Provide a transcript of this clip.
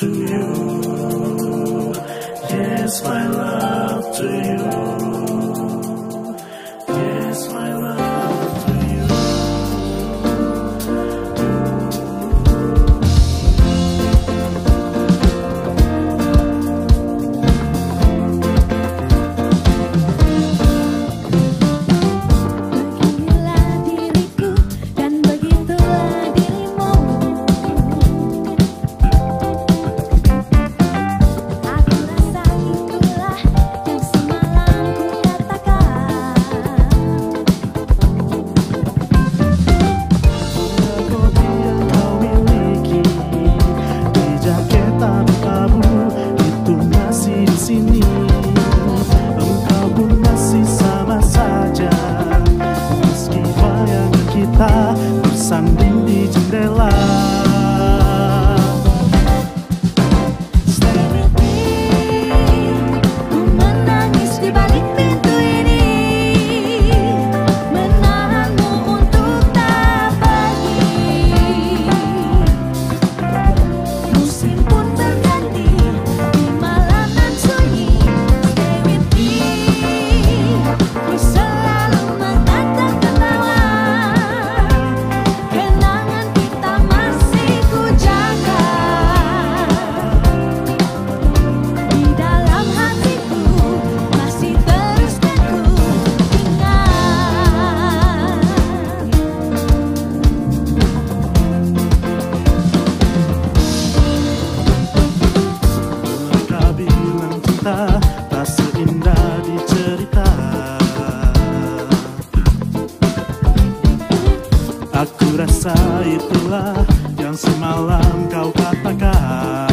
to you. Yes, my love to you. Yes, my Aku rasa itulah yang semalam kau katakan.